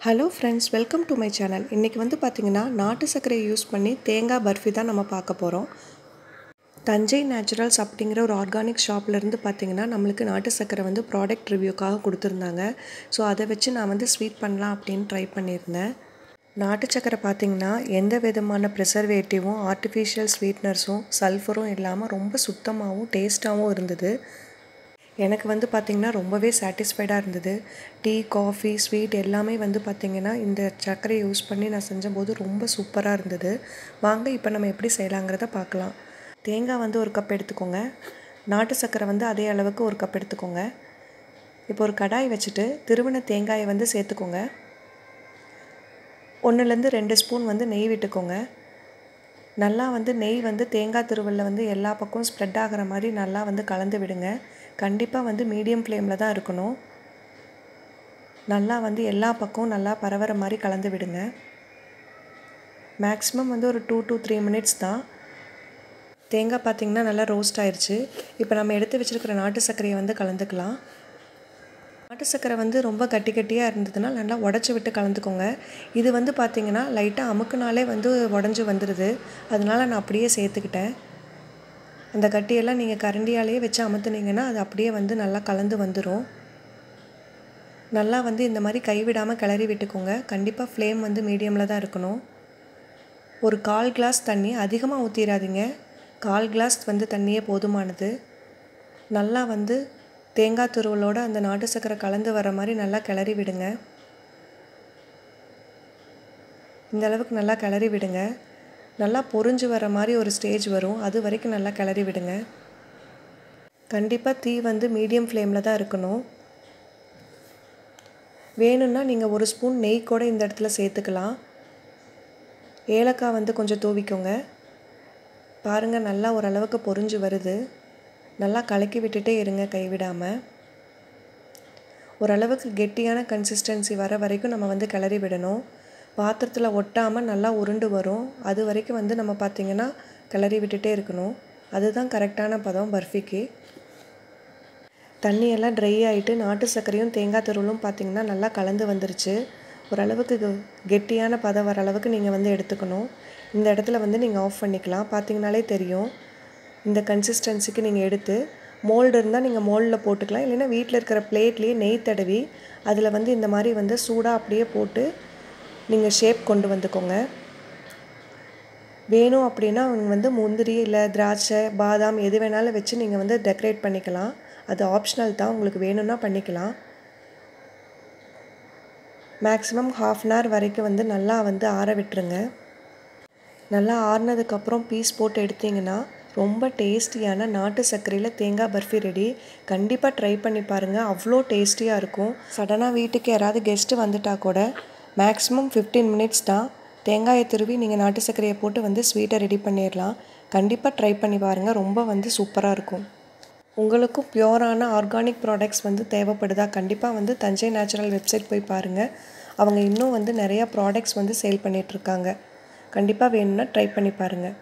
Hello friends welcome to my channel இன்றைக்கி வந்து பார்த்திங்கன்னா நாட்டு சர்க்கரையை யூஸ் பண்ணி தேங்காய் பர்ஃபி தான் நம்ம பார்க்க போகிறோம் தஞ்சை நேச்சுரல்ஸ் அப்படிங்கிற ஒரு ஆர்கானிக் ஷாப்லேருந்து பார்த்திங்கன்னா நம்மளுக்கு நாட்டு சர்க்கரை வந்து ப்ராடக்ட் ரிவ்யூக்காக கொடுத்துருந்தாங்க. ஸோ அதை வச்சு நான் வந்து ஸ்வீட் பண்ணலாம் அப்படின்னு ட்ரை பண்ணியிருந்தேன். நாட்டு சர்க்கரை பார்த்திங்கன்னா எந்த விதமான ப்ரிசர்வேட்டிவும் ஆர்டிஃபிஷியல் ஸ்வீட்னர்ஸும் சல்ஃபரும் இல்லாமல் ரொம்ப சுத்தமாகவும் டேஸ்ட்டாகவும் இருந்தது. எனக்கு வந்து பார்த்திங்கன்னா ரொம்பவே சாட்டிஸ்ஃபைடாக இருந்தது. டீ காஃபி ஸ்வீட் எல்லாமே வந்து பார்த்திங்கன்னா இந்த சர்க்கரையை யூஸ் பண்ணி நான் செஞ்சபோது ரொம்ப சூப்பராக இருந்தது. வாங்க இப்போ நம்ம எப்படி செய்யலாங்கிறத பார்க்கலாம் தேங்காய் வந்து ஒரு கப் எடுத்துக்கோங்க. நாட்டு சர்க்கரை வந்து அதே அளவுக்கு ஒரு கப் எடுத்துக்கோங்க. இப்போ ஒரு கடாய் வச்சுட்டு திருவண்ண தேங்காயை வந்து சேர்த்துக்கோங்க. ஒன்றுலேருந்து ரெண்டு ஸ்பூன் வந்து நெய் விட்டுக்கோங்க. நல்லா வந்து நெய் வந்து தேங்காய் திருவல்ல வந்து எல்லா பக்கமும் ஸ்ப்ரெட் ஆகிற மாதிரி நல்லா வந்து கலந்து விடுங்க. கண்டிப்பாக வந்து மீடியம் ஃப்ளேமில் தான் இருக்கணும். நல்லா வந்து எல்லா பக்கமும் நல்லா பரவற மாதிரி கலந்து விடுங்க. மேக்ஸிமம் வந்து ஒரு டூ டூ த்ரீ மினிட்ஸ் தான். தேங்காய் பார்த்திங்கன்னா நல்லா ரோஸ்ட் ஆயிடுச்சு இப்போ நம்ம எடுத்து வச்சுருக்கிற நாட்டு சர்க்கரையை வந்து கலந்துக்கலாம். நாட்டு சர்க்கரை வந்து ரொம்ப கட்டி கட்டியாக இருந்ததுன்னா நல்லா உடச்சி விட்டு கலந்துக்கோங்க. இது வந்து பார்த்திங்கன்னா லைட்டாக அமுக்குனாலே வந்து உடஞ்சி வந்துடுது அதனால் நான் அப்படியே சேர்த்துக்கிட்டேன். அந்த கட்டியெல்லாம் நீங்கள் கரண்டியாலேயே வச்சு அமுத்துனீங்கன்னா அது அப்படியே வந்து நல்லா கலந்து வந்துடும் நல்லா வந்து இந்த மாதிரி கைவிடாமல் கிளறி விட்டுக்கோங்க. கண்டிப்பாக ஃப்ளேம் வந்து மீடியமில் தான் இருக்கணும். ஒரு கால் கிளாஸ் தண்ணி அதிகமாக ஊற்றிடாதீங்க கால் கிளாஸ் வந்து தண்ணியே போதுமானது. நல்லா வந்து தேங்காய் துருவலோடு அந்த நாட்டு சக்கரை கலந்து வர மாதிரி நல்லா கிளறி விடுங்க. இந்த அளவுக்கு நல்லா கிளறி விடுங்க. நல்லா பொறிஞ்சு வர மாதிரி ஒரு ஸ்டேஜ் வரும். அது வரைக்கும் நல்லா கிளறி விடுங்க. கண்டிப்பாக தீ வந்து மீடியம் ஃப்ளேமில் தான் இருக்கணும். வேணும்னா நீங்கள் ஒரு ஸ்பூன் நெய் கூட இந்த இடத்துல சேர்த்துக்கலாம். ஏலக்காய் வந்து கொஞ்சம் தூவிக்கோங்க. பாருங்கள் நல்லா ஓரளவுக்கு பொறிஞ்சு வருது. நல்லா கலக்கி விட்டுட்டே இருங்க கைவிடாமல் ஓரளவுக்கு கெட்டியான கன்சிஸ்டன்சி வர வரைக்கும் நம்ம வந்து கிளறி விடணும். பாத்திரத்தில் ஒட்டாமல் நல்லா உருண்டு வரும். அது வரைக்கும் வந்து நம்ம பார்த்திங்கன்னா கிளறி விட்டுட்டே இருக்கணும். அதுதான் கரெக்டான பதம் பர்ஃபிக்கு. தண்ணியெல்லாம் ட்ரை ஆகிட்டு நாட்டு சர்க்கரையும் தேங்காய் துருவலும் பார்த்திங்கன்னா நல்லா கலந்து வந்துருச்சு. ஓரளவுக்கு கெட்டியான பதம் வர அளவுக்கு நீங்கள் வந்து எடுத்துக்கணும். இந்த இடத்துல வந்து நீங்கள் ஆஃப் பண்ணிக்கலாம். பார்த்திங்கனாலே தெரியும். இந்த கன்சிஸ்டன்சிக்கு நீங்கள் எடுத்து மோல்டு இருந்தால் நீங்கள் மோல்டில் போட்டுக்கலாம். இல்லைன்னா வீட்டில் இருக்கிற பிளேட்லேயே நெய் தடவி அதில் வந்து இந்த மாதிரி வந்து சூடாக அப்படியே போட்டு நீங்கள் ஷேப் கொண்டு வந்துக்கோங்க. வேணும் அப்படின்னா அவங்க வந்து முந்திரி இல்லை திராட்சை பாதாம் எது வேணாலும் வச்சு நீங்கள் வந்து டெக்கரேட் பண்ணிக்கலாம். அது ஆப்ஷனல் தான். உங்களுக்கு வேணும்னா பண்ணிக்கலாம். மேக்ஸிமம் ஹாஃப் அன் ஹவர் வரைக்கும் வந்து நல்லா வந்து ஆற விட்டுருங்க. நல்லா ஆறுனதுக்கப்புறம் பீஸ் போட்டு எடுத்திங்கன்னா ரொம்ப டேஸ்டியான நாட்டு சர்க்கரையில் தேங்காய் பர்ஃபி ரெடி கண்டிப்பாக ட்ரை பண்ணி பாருங்கள் அவ்வளோ டேஸ்டியாக இருக்கும். சடனாக வீட்டுக்கு யாராவது கெஸ்ட்டு வந்துட்டா கூட மேக்ஸிமம் ஃபிஃப்டீன் மினிட்ஸ் தான். தேங்காயை துருவி நீங்கள் நாட்டு சர்க்கரையை போட்டு வந்து ஸ்வீட்டை ரெடி பண்ணிடலாம் கண்டிப்பாக ட்ரை பண்ணி பாருங்கள் ரொம்ப வந்து சூப்பராக இருக்கும். உங்களுக்கும் பியோரான ஆர்கானிக் ப்ராடக்ட்ஸ் வந்து தேவைப்படுதா? கண்டிப்பாக வந்து தஞ்சை நேச்சுரல் வெப்சைட் போய் பாருங்கள் அவங்க இன்னும் வந்து நிறையா ப்ராடக்ட்ஸ் வந்து சேல் பண்ணிகிட்ருக்காங்க கண்டிப்பாக வேணும்னா ட்ரை பண்ணி பாருங்கள்